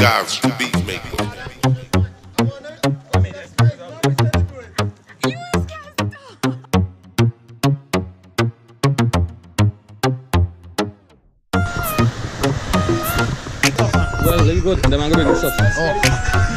Gobs, the beat maker. Well, let me go. Them are going to bring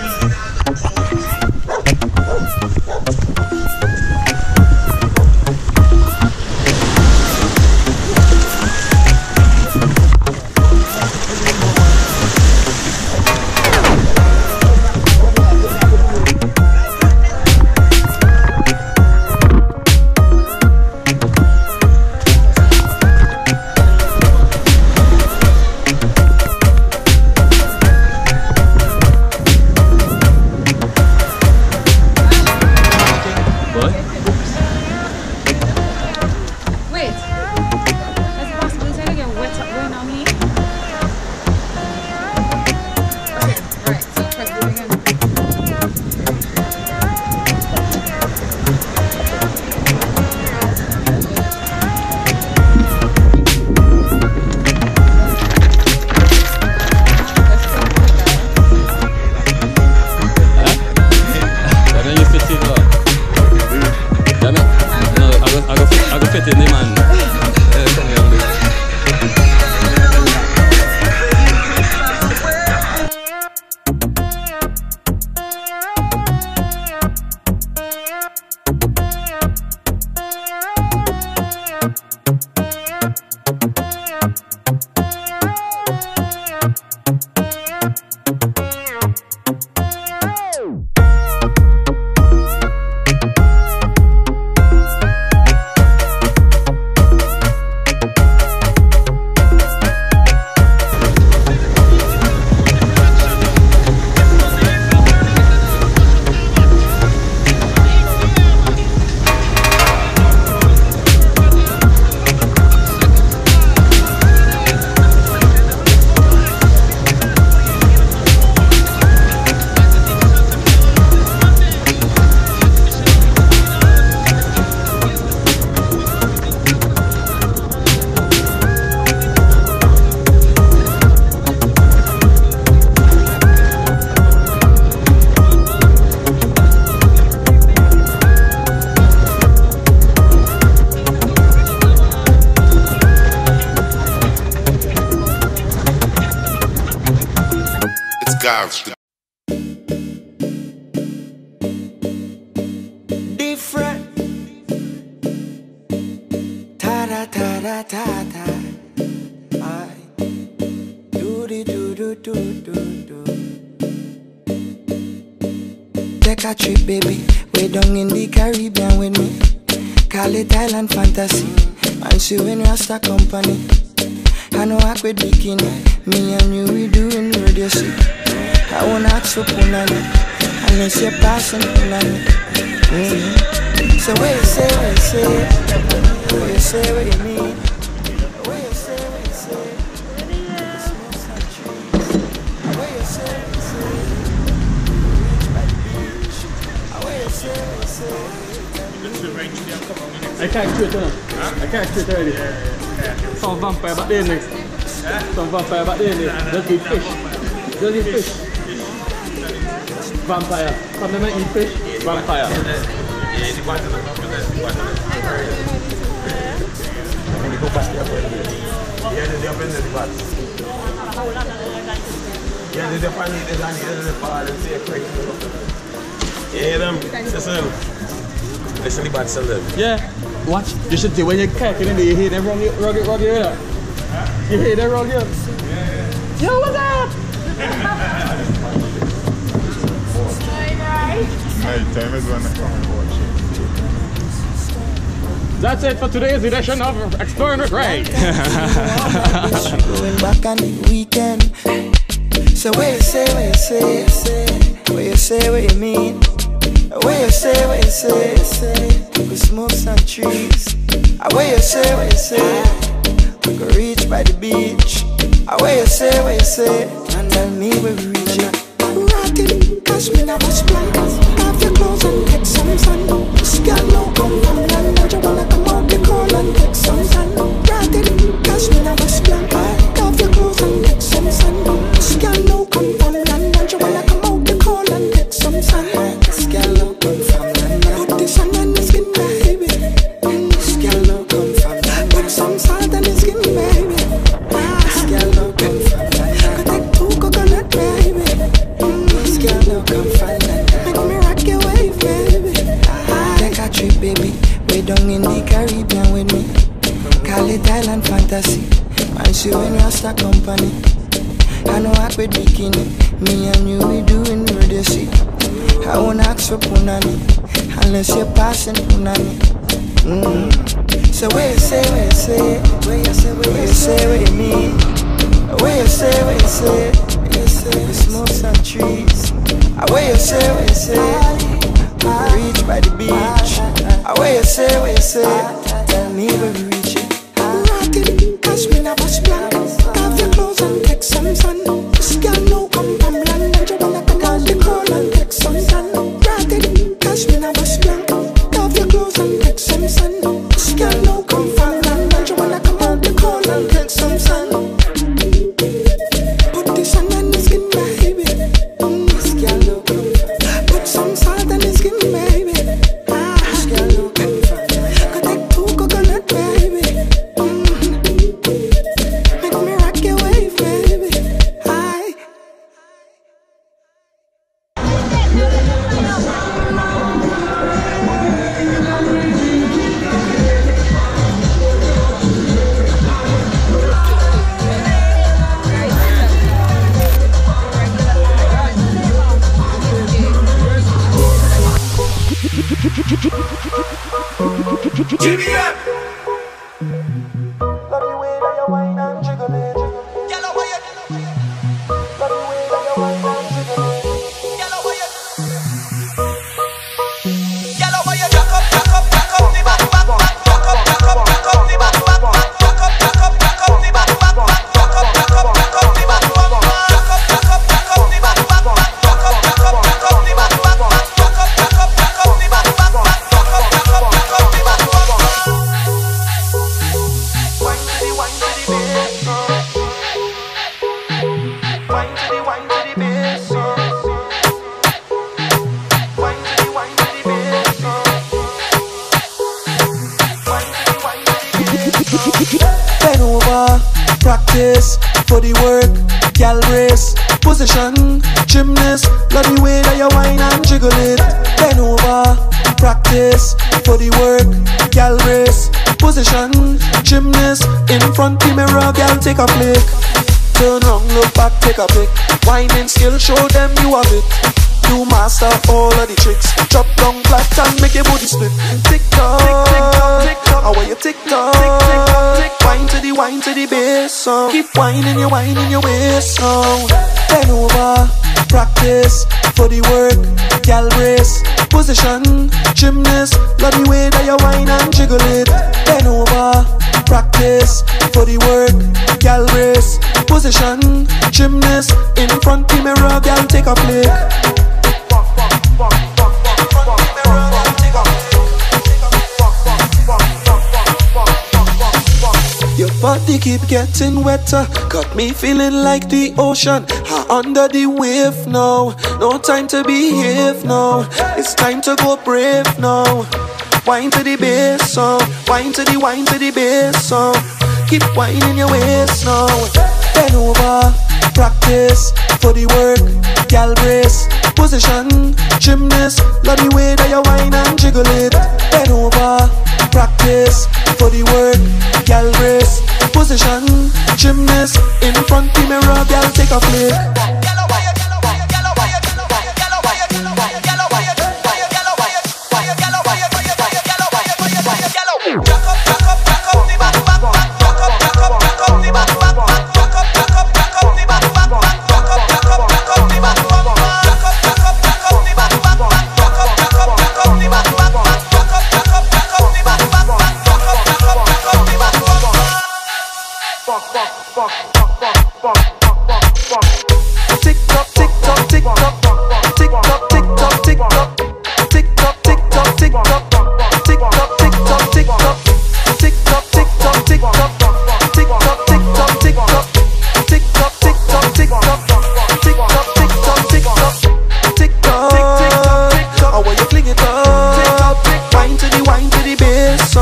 The different. Ta da ta da ta ta. I do di do do do do do. Take a trip, baby. Way down in the Caribbean with me. Call it Island fantasy. And see when Rasta company. I know I quit bikini. Me and you we doing radio shit. I wanna ask for punani. Unless you're passing punani. Mm-hmm. So what you say, what you say, what you say, what you mean? What you say, what you say, Smoke some trees. What you say, what you say, reach by the beach. What you say, what you say. I can't straight on. I can't straight already. Some vampire back there next. Some vampire back there next. Just eat fish. Just eat fish. Vampire. Come to eat fish. Vampire. Yeah, them. Listen. Listen, the bad sell them. Yeah. Watch. You should do when you're cracking in there, you hear them rug it, rug it, rug it up. You hear them rug it up. Yo, what's up? Hey, time is when I come and watch That's it for today's edition of Exploring with Ray. Going back on the weekend. So what you say, what you say, what you say, what you mean? What you say, what you say, we could smoke some trees. What you say, what you say, we could reach by the beach. What you say, what you say, and then me we reach it. Rotting, cause me never split. Have your clothes and take some sun. I know I quit bikini. Me and you, we doing shit. I won't ask for punani unless you're passing punani. Mm. So where you say, where you say, where you say, where you say, where you mean? Where you say, where you say, where you say, we smoke some trees. Ah, Where you say, where you say, we reach by the beach. Ah, Where you say, where you say, tell me where we reach it. Rotted cashmere was black. Give up. Practice for the work, gal race, position, gymnast. Love the way that you whine and jiggle it. Bend over, practice for the work, gal race, position, gymnast. In front the mirror, gal take a flick. Turn round, look back, take a pic. Whining skill, show them you have it. You master all of the tricks. Drop down flat and make your booty split. Tick tock, tick tock, tick tock. How you tick tock? Tick tock, tick. Wine to the wine to the bass song. Keep whining your whining your waist song. Bend over, practice for the work. Gal race, position, gymnast. Love the way that you whine and jiggle it. Bend over, practice for the work. Gal race, position, gymnast. In front the mirror, gal take a flick. Body keep getting wetter, got me feeling like the ocean. High under the wave now. No time to behave now. It's time to go brave now. Wine to the bass song, wine to the wine to the bass song. Keep whining your waist now. Bend over, practice for the work. Gal brace, position, gymnast. Love the way that you whine and jiggle it. Bend over, practice the work. Gal brace, position, gymnast. In front the mirror, gal take a flick.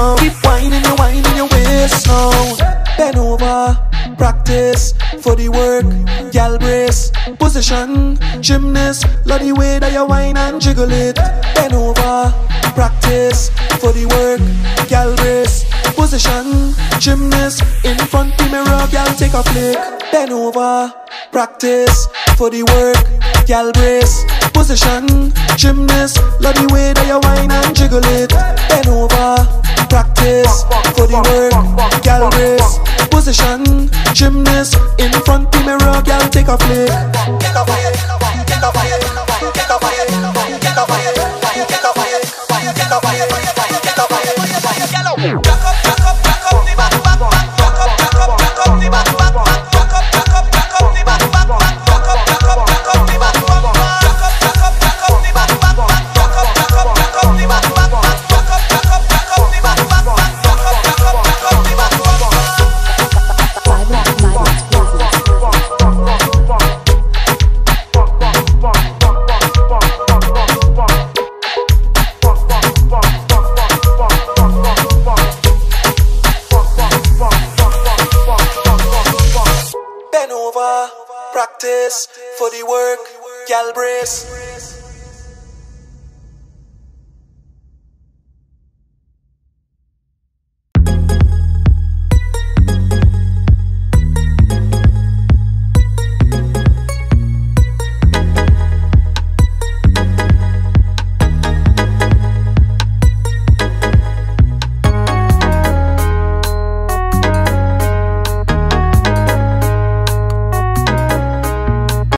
down. Keep whining and whining your waist now. Bend over, practice for the work. Gal brace, position, gymnast. Love the way that you whine and jiggle it. Bend over, practice for the work. Gal brace, position, gymnast. In front the mirror, gal take a flick. Bend over, practice for the work. Gal brace position Gymnast, love the way that you whine and jiggle it Bend over practice. For the work, gal brace position, gymnast. In front the mirror, gal take a flip. Calbres.